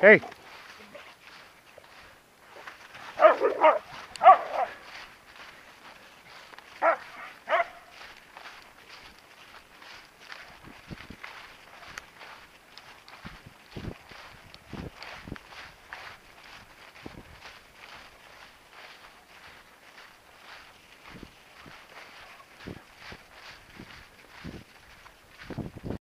Hey,